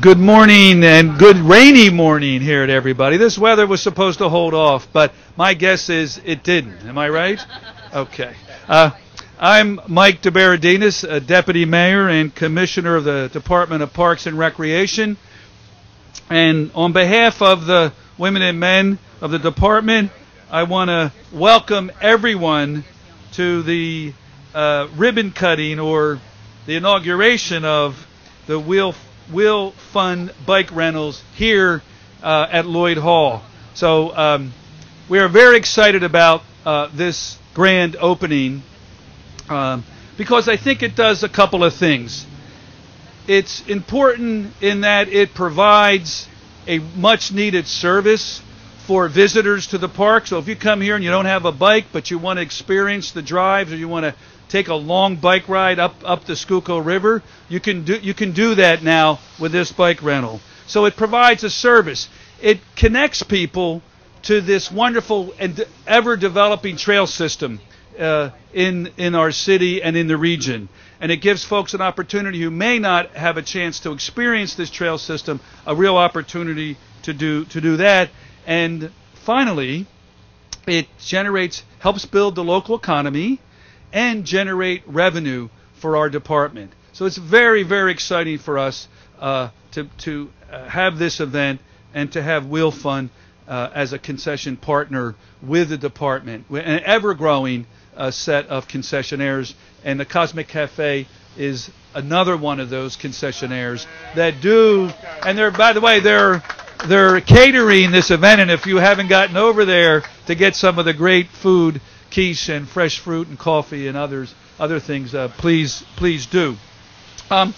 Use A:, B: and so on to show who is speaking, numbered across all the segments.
A: Good morning and good rainy morning here at everybody. This weather was supposed to hold off, but my guess is it didn't. Am I right? Okay. Uh, I'm Mike DiBerardinis, a deputy mayor and commissioner of the Department of Parks and Recreation. And on behalf of the women and men of the department, I want to welcome everyone to the uh, ribbon cutting or the inauguration of the Wheel Wheel Fun Bike Rentals here uh, at Lloyd Hall. So um, we are very excited about uh, this grand opening um, because I think it does a couple of things. It's important in that it provides a much needed service for visitors to the park. So if you come here and you don't have a bike, but you want to experience the drives or you want to take a long bike ride up up the Schuylkill River, you can do you can do that now with this bike rental. So it provides a service. It connects people to this wonderful and ever developing trail system uh, in in our city and in the region. And it gives folks an opportunity who may not have a chance to experience this trail system a real opportunity to do to do that. And finally, it generates helps build the local economy and generate revenue for our department. So it's very, very exciting for us uh, to, to uh, have this event and to have Wheel Fun uh, as a concession partner with the department, an ever growing uh, set of concessionaires. And the Cosmic Cafe is another one of those concessionaires that do, and they're, by the way, they're they're catering this event, and if you haven't gotten over there to get some of the great food quiche and fresh fruit and coffee and others other things, uh, please please do. Um,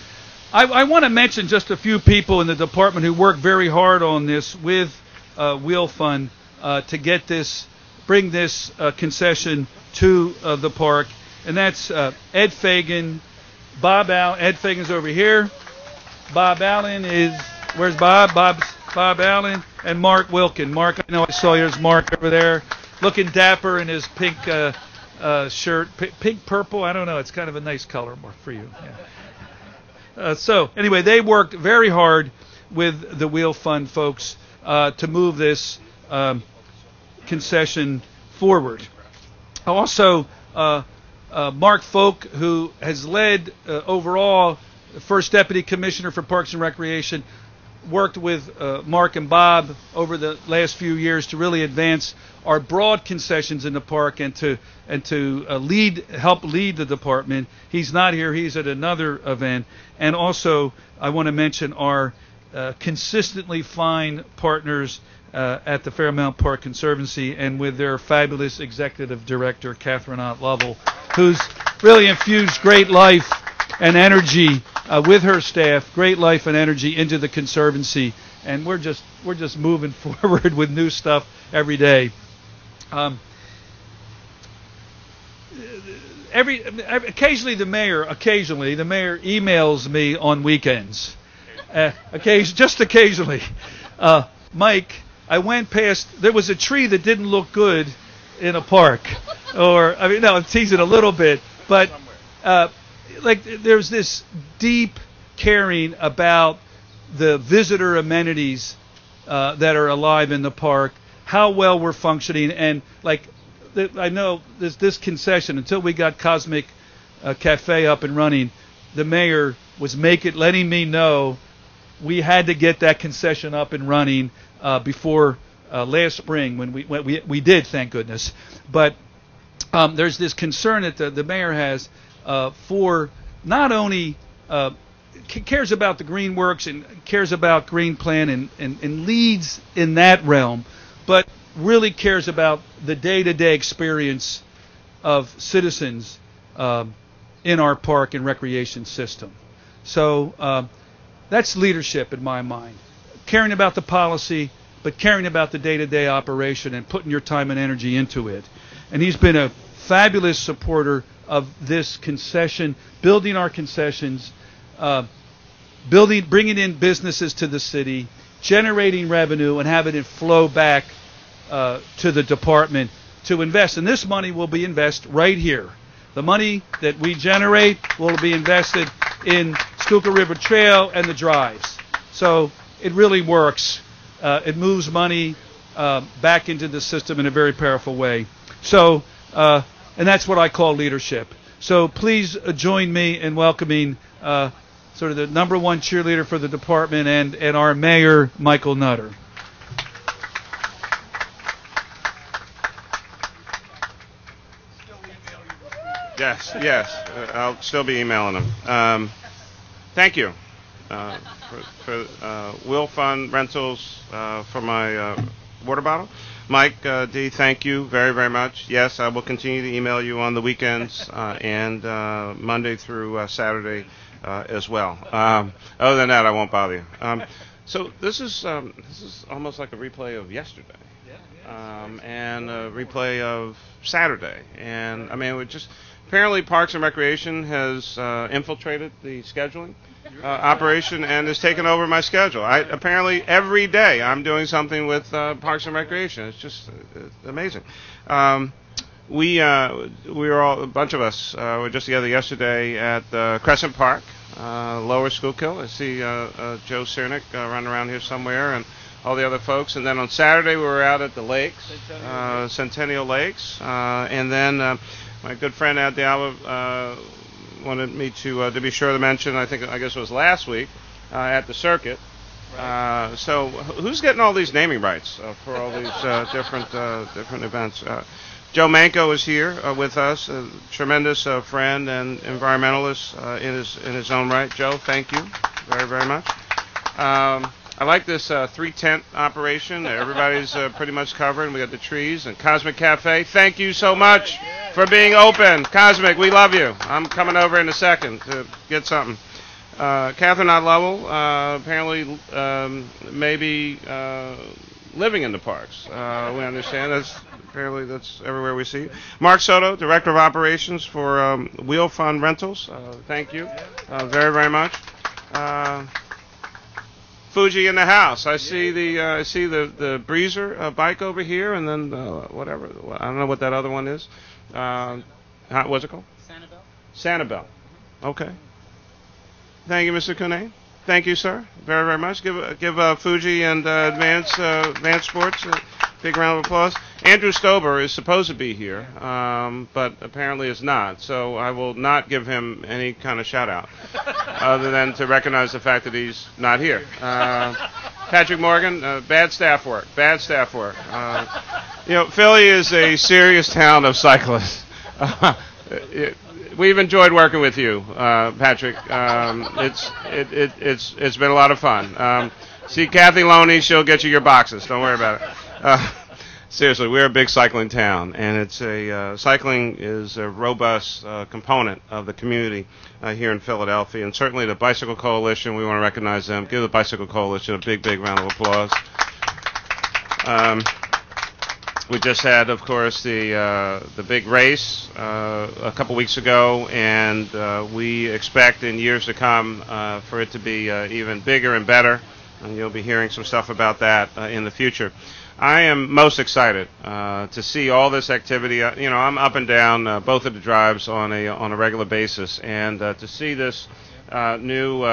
A: I, I want to mention just a few people in the department who worked very hard on this with uh, Wheel Fun uh, to get this, bring this uh, concession to uh, the park, and that's uh, Ed Fagan, Bob Allen. Ed Fagan's over here. Bob Allen is where's Bob? Bob's Bob Allen and Mark Wilkin. Mark, I know I saw yours. Mark over there looking dapper in his pink uh, uh, shirt, P- pink purple. I don't know. It's kind of a nice color more for you. Yeah. Uh, so anyway, they worked very hard with the Wheel Fun folks uh, to move this um, concession forward. Also, uh, uh, Mark Focht, who has led overall first deputy commissioner for Parks and Recreation, worked with uh, Mark and Bob over the last few years to really advance our broad concessions in the park and to and to uh, lead help lead the department. He's not here; he's at another event. And also, I want to mention our uh, consistently fine partners uh, at the Fairmount Park Conservancy and with their fabulous executive director, Kathryn Ott Lovell, who's really infused great life and energy uh, with her staff, great life and energy into the conservancy, and we're just we're just moving forward with new stuff every day. Um, every occasionally the mayor occasionally the mayor emails me on weekends, uh, occasion just occasionally. Uh, Mike, I went past. There was a tree that didn't look good in a park, or I mean, no, I'm teasing a little bit, but. Uh, like there's this deep caring about the visitor amenities uh, that are alive in the park, how well we're functioning, and like I know this this concession until we got Cosmic uh, Cafe up and running, the mayor was making letting me know we had to get that concession up and running uh, before uh, last spring when we when we we did, thank goodness. But um, there's this concern that the, the mayor has uh, for not only uh, cares about the green works and cares about green plan and, and, and leads in that realm, but really cares about the day-to-day experience of citizens um, in our park and recreation system. So uh, that's leadership in my mind. Caring about the policy, but caring about the day-to-day operation and putting your time and energy into it. And he's been a fabulous supporter of this concession, building our concessions, uh, building, bringing in businesses to the city, generating revenue, and having it flow back uh, to the department to invest. And this money will be invested right here. The money that we generate will be invested in Schuylkill River Trail and the drives. So it really works. Uh, it moves money uh, back into the system in a very powerful way. So, uh, and that's what I call leadership. So please uh, join me in welcoming uh, sort of the number one cheerleader for the department and, and our mayor, Michael Nutter.
B: Yes, yes. Uh, I'll still be emailing them. Um, thank you uh, for, for uh, Wheel Fun Rentals uh, for my uh, water bottle. Mike uh, D, thank you very, very much. Yes, I will continue to email you on the weekends uh, and uh, Monday through uh, Saturday uh, as well. Um, other than that, I won't bother you. Um, so this is um, this is almost like a replay of yesterday, um, and a replay of Saturday. And I mean, it just apparently Parks and Recreation has uh, infiltrated the scheduling uh, operation and has taken over my schedule. I apparently every day I'm doing something with uh, Parks and Recreation. It's just uh, amazing. Um, we uh, we were all a bunch of us uh, were just together yesterday at uh, Crescent Park, uh, Lower Schuylkill. I see Joe Syrnick uh, running around here somewhere and all the other folks. And then on Saturday we were out at the lakes, uh, Centennial Lakes, uh, and then my good friend Ad Diallo uh, wanted me to uh, to be sure to mention. I think I guess it was last week uh, at the circuit. Uh, so who's getting all these naming rights uh, for all these uh, different uh, different events? Uh, Joe Manko is here uh, with us, a tremendous uh, friend and environmentalist uh, in his in his own right. Joe, thank you very very much. Um, I like this uh, three tent operation. Everybody's uh, pretty much covered. We got the trees and Cosmic Cafe. Thank you so much for being open, Cosmic. We love you. I'm coming over in a second to get something. Uh, Kathryn Ott Lovell uh, apparently um, maybe uh, living in the parks. Uh, we understand that's apparently that's everywhere we see. Mark Soto, Director of Operations for um, Wheel Fun Rentals. Uh, thank you uh, very very much. Fuji in the house. I see the I see the the Breezer bike over here, and then whatever I don't know what that other one is. Uh, how, what's it called?
C: Sanibel.
B: Sanibel. Okay. Thank you, Mr. Kune. Thank you, sir, very very much. Give uh, give uh, Fuji and uh, Advance uh, Advance Sports a big round of applause. Andrew Stober is supposed to be here, um, but apparently is not. So I will not give him any kind of shout out, other than to recognize the fact that he's not here. Uh, Patrick Morgan, uh, bad staff work, bad staff work. Uh, you know, Philly is a serious town of cyclists. it, we've enjoyed working with you, uh, Patrick. Um, it's it, it, it's it's been a lot of fun. Um, see Kathy Loney, she'll get you your boxes. Don't worry about it. Uh, seriously, we're a big cycling town, and it's a uh, cycling is a robust uh, component of the community uh, here in Philadelphia, and certainly the Bicycle Coalition. We want to recognize them. Give the Bicycle Coalition a big, big round of applause. Um, we just had, of course, the uh, the big race uh, a couple weeks ago, and uh, we expect in years to come uh, for it to be uh, even bigger and better. And you'll be hearing some stuff about that uh, in the future. I am most excited to see all this activity. You know, I'm up and down both of the drives on a on a regular basis, and to see this new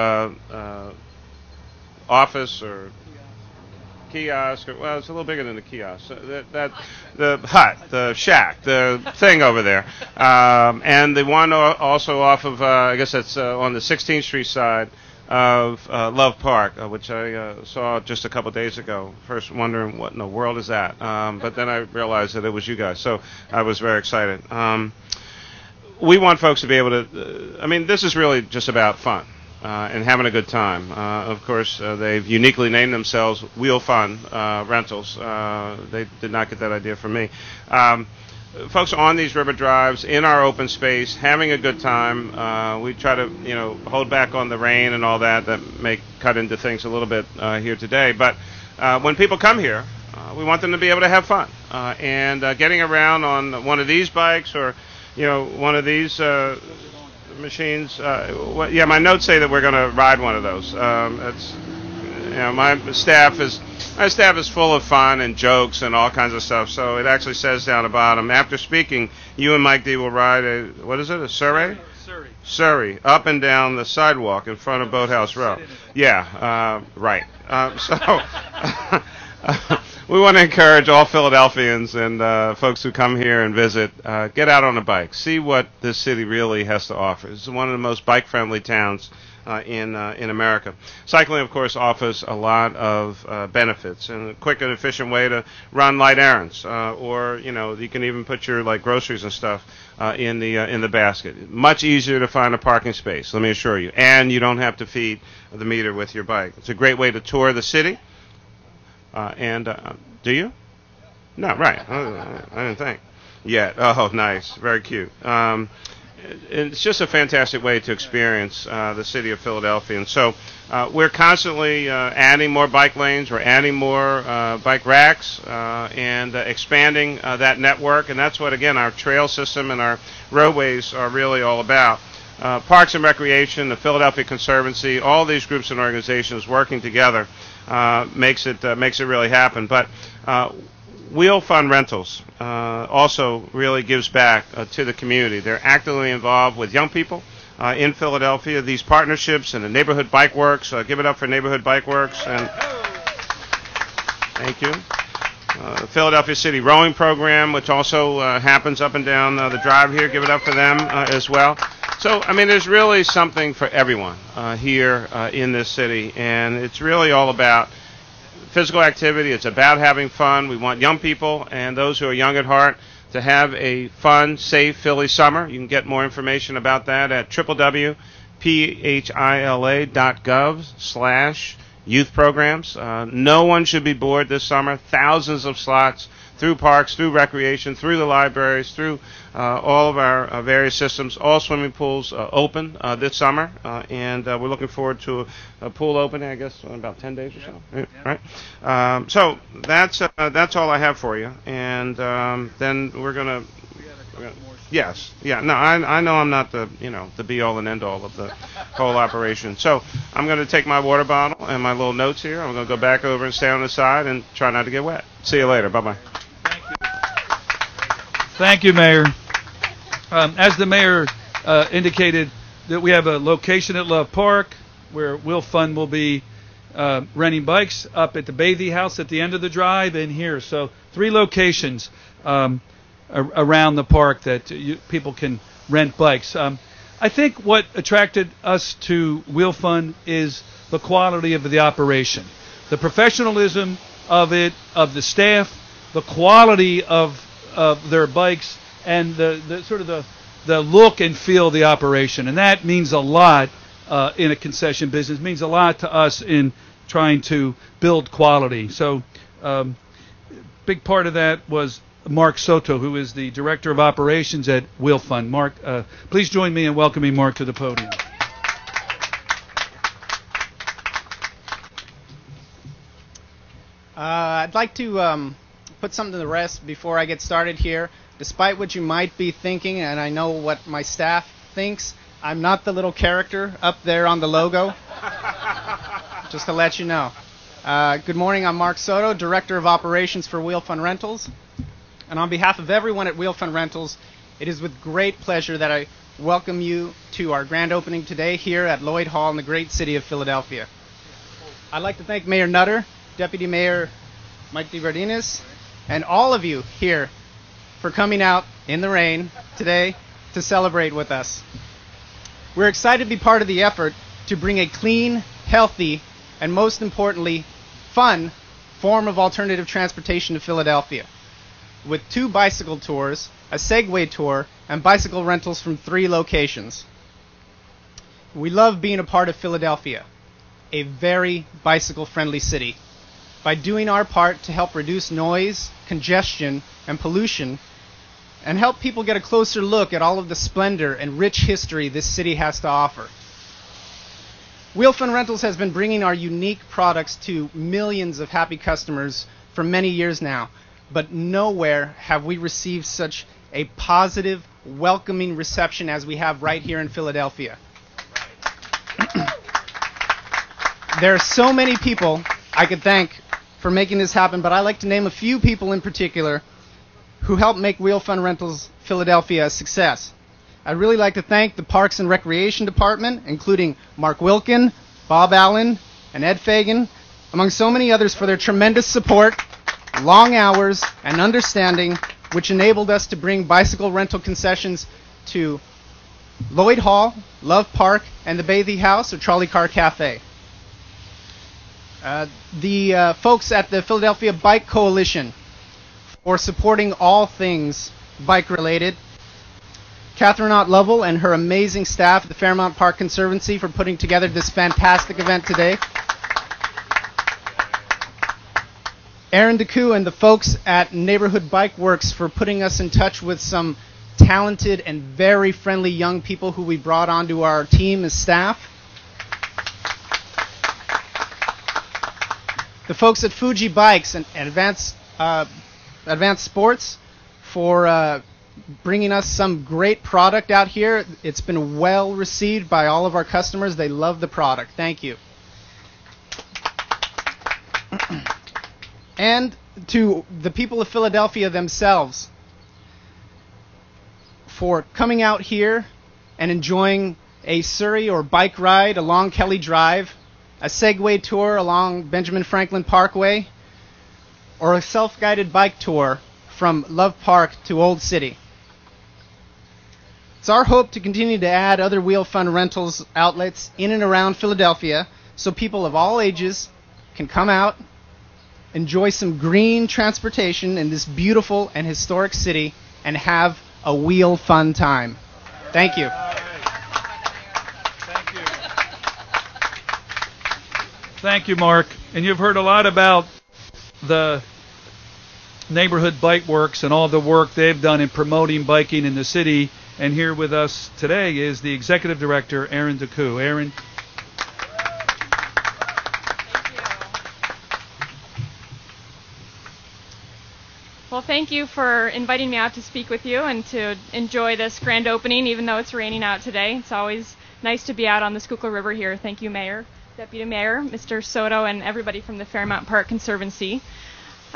B: office or kiosk, well, it's a little bigger than the kiosk. That, that the hut, the shack, the thing over there, um, and the one also off of, uh, I guess that's uh, on the 16th Street side of uh, Love Park, uh, which I uh, saw just a couple days ago. First, wondering what in the world is that, um, but then I realized that it was you guys, so I was very excited. Um, we want folks to be able to. Uh, I mean, this is really just about fun uh, and having a good time. Uh, of course, uh, they've uniquely named themselves Wheel Fun uh, Rentals. Uh, they did not get that idea from me. Um, folks on these river drives in our open space, having a good time. Uh, we try to, you know, hold back on the rain and all that that may cut into things a little bit here today. But when people come here, we want them to be able to have fun. And getting around on one of these bikes or, you know, one of these uh, machines. Uh, what, yeah, my notes say that we're going to ride one of those. Um, it's, you know, my staff is my staff is full of fun and jokes and all kinds of stuff. So it actually says down the bottom. After speaking, you and Mike D will ride a what is it? A Surrey?
A: Surrey.
B: Surrey, up and down the sidewalk in front of Boathouse Row. Yeah, uh, right. Uh, so we want to encourage all Philadelphians and uh, folks who come here and visit, uh, get out on a bike, see what this city really has to offer. It's one of the most bike-friendly towns uh, in uh, in America. Cycling, of course, offers a lot of uh, benefits and a quick and efficient way to run light errands, uh, or you know you can even put your like groceries and stuff in the in the basket. Much easier to find a parking space, let me assure you, and you don't have to feed the meter with your bike. It's a great way to tour the city. And do you? No, right. I, I didn't think yet. Oh, nice, very cute. Um, it's just a fantastic way to experience uh, the city of Philadelphia. And so uh, we're constantly uh, adding more bike lanes, we're adding more uh, bike racks, uh, and uh, expanding that network. And that's what, again, our trail system and our roadways are really all about. Parks and Recreation, the Philadelphia Conservancy, all these groups and organizations working together makes it makes it really happen. But Wheel Fun Rentals uh, also really gives back uh, to the community. They're actively involved with young people uh, in Philadelphia. These partnerships and the Neighborhood Bike Works. Uh, give it up for Neighborhood Bike Works. And thank you. Uh, the Philadelphia City Rowing Program, which also uh, happens up and down the drive here. Give it up for them as well. So, I mean, there's really something for everyone here in this city, and it's really all about physical activity. It's about having fun. We want young people and those who are young at heart to have a fun, safe Philly summer. You can get more information about that at www.phila.gov slash youth programs. Uh, no one should be bored this summer. Thousands of slots through parks, through recreation, through the libraries, through uh, all of our uh, various systems. All swimming pools uh, open uh, this summer, uh, and uh, we're looking forward to a, a, pool opening, I guess, in about 10 days or so. Yeah. Right? Um, so that's that's all I have for you, and um, then we're gonna. Yes, yeah. No, I, I know I'm not the you know the be all and end all of the whole operation. So I'm going to take my water bottle and my little notes here. I'm going to go back over and stay on the side and try not to get wet. See you later. Bye bye.
A: Thank you, Mayor. Um, as the mayor uh, indicated, that we have a location at Love Park where Wheel Fun will be uh, renting bikes up at the Bathy House at the end of the drive and here. So three locations um, around the park that you, people can rent bikes. Um, I think what attracted us to Wheel Fun is the quality of the operation, the professionalism of it, of the staff, the quality of of their bikes and the, the sort of the the look and feel of the operation, and that means a lot uh, in a concession business. It means a lot to us in trying to build quality. So, um, big part of that was Mark Soto, who is the director of operations at Wheel Fun. Mark, uh, please join me in welcoming Mark to the podium.
C: Uh, I'd like to um, put something to the rest before I get started here. Despite what you might be thinking, and I know what my staff thinks, I'm not the little character up there on the logo. Just to let you know. Uh, good morning, I'm Mark Soto, Director of Operations for Wheel Fun Rentals. And on behalf of everyone at Wheel Fun Rentals, it is with great pleasure that I welcome you to our grand opening today here at Lloyd Hall in the great city of Philadelphia. I'd like to thank Mayor Nutter, Deputy Mayor Mike DiBerardinis, and all of you here for coming out in the rain today to celebrate with us. We're excited to be part of the effort to bring a clean, healthy, and most importantly, fun form of alternative transportation to Philadelphia. With two bicycle tours, a Segway tour, and bicycle rentals from three locations. We love being a part of Philadelphia, a very bicycle friendly city. By doing our part to help reduce noise, congestion, and pollution, and help people get a closer look at all of the splendor and rich history this city has to offer. Wheel Fun Rentals has been bringing our unique products to millions of happy customers for many years now, but nowhere have we received such a positive, welcoming reception as we have right here in Philadelphia. there are so many people I could thank for making this happen, but I'd like to name a few people in particular who helped make Wheel Fun Rentals Philadelphia a success. I'd really like to thank the Parks and Recreation Department, including Mark Wilkin, Bob Allen, and Ed Fagan, among so many others, for their tremendous support, long hours, and understanding, which enabled us to bring bicycle rental concessions to Lloyd Hall, Love Park, and the Bathy House or Trolley Car Cafe. Uh, the uh, folks at the Philadelphia Bike Coalition for supporting all things bike related. Kathryn Ott Lovell and her amazing staff at the Fairmount Park Conservancy for putting together this fantastic event today. Aaron DeCou and the folks at Neighborhood Bike Works for putting us in touch with some talented and very friendly young people who we brought onto our team as staff. The folks at Fuji Bikes and, Advanced, uh, Advanced Sports for uh, bringing us some great product out here. It's been well received by all of our customers. They love the product. Thank you. and to the people of Philadelphia themselves for coming out here and enjoying a Surrey or bike ride along Kelly Drive, a Segway tour along Benjamin Franklin Parkway, or a self guided bike tour from Love Park to Old City. It's our hope to continue to add other Wheel Fun rentals outlets in and around Philadelphia so people of all ages can come out, enjoy some green transportation in this beautiful and historic city, and have a wheel fun time. Thank you.
A: Thank you. Thank you, Mark. And you've heard a lot about the neighborhood bike works and all the work they've done in promoting biking in the city. And here with us today is the executive director, Aaron DeCou. Aaron.
D: Well, thank you for inviting me out to speak with you and to enjoy this grand opening, even though it's raining out today. It's always nice to be out on the Schuylkill River here. Thank you, Mayor, Deputy Mayor, Mr. Soto, and everybody from the Fairmount Park Conservancy.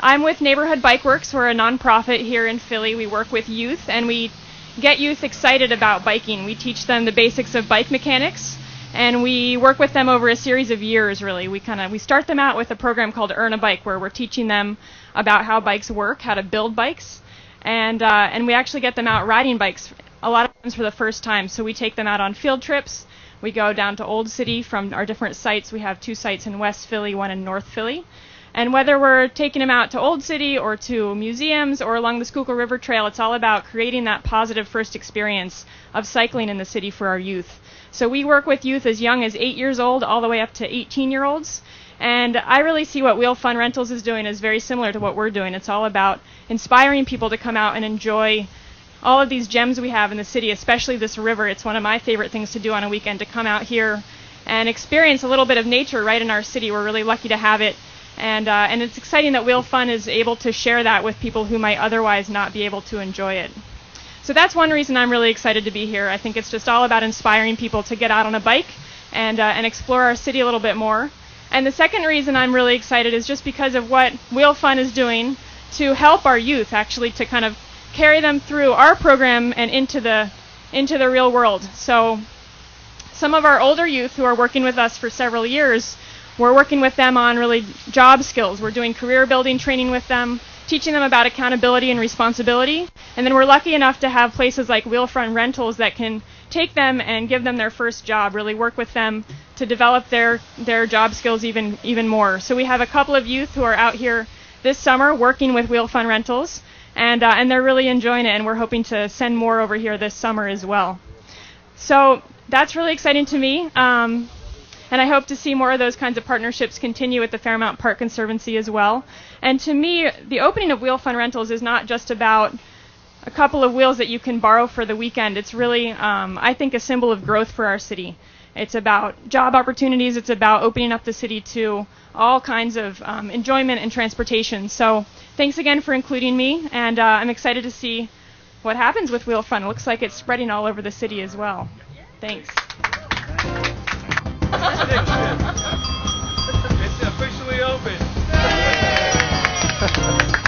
D: I'm with Neighborhood Bike Works. We're a nonprofit here in Philly. We work with youth and we get youth excited about biking. We teach them the basics of bike mechanics and we work with them over a series of years really we kind of we start them out with a program called earn a bike where we're teaching them about how bikes work how to build bikes and uh, and we actually get them out riding bikes a lot of times for the first time so we take them out on field trips we go down to old city from our different sites we have two sites in west philly one in north philly and whether we're taking them out to Old City or to museums or along the Schuylkill River Trail, it's all about creating that positive first experience of cycling in the city for our youth. So we work with youth as young as 8 years old all the way up to 18 year olds. And I really see what Wheel Fun Rentals is doing is very similar to what we're doing. It's all about inspiring people to come out and enjoy all of these gems we have in the city, especially this river. It's one of my favorite things to do on a weekend to come out here and experience a little bit of nature right in our city. We're really lucky to have it and uh, and it's exciting that Wheel Fun is able to share that with people who might otherwise not be able to enjoy it. So that's one reason I'm really excited to be here. I think it's just all about inspiring people to get out on a bike and uh, and explore our city a little bit more. And the second reason I'm really excited is just because of what Wheel Fun is doing to help our youth actually to kind of carry them through our program and into the into the real world. So some of our older youth who are working with us for several years we're working with them on really job skills. We're doing career building training with them, teaching them about accountability and responsibility. And then we're lucky enough to have places like Wheel Fun Rentals that can take them and give them their first job, really work with them to develop their, their job skills even, even more. So we have a couple of youth who are out here this summer working with Wheel Fun Rentals, and, uh, and they're really enjoying it, and we're hoping to send more over here this summer as well. So that's really exciting to me. Um, and I hope to see more of those kinds of partnerships continue with the Fairmount Park Conservancy as well. And to me, the opening of Wheel Fun Rentals is not just about a couple of wheels that you can borrow for the weekend. It's really, um, I think, a symbol of growth for our city. It's about job opportunities. It's about opening up the city to all kinds of um, enjoyment and transportation. So thanks again for including me, and uh, I'm excited to see what happens with Wheel Fun. It looks like it's spreading all over the city as well. Thanks.
A: It's officially open.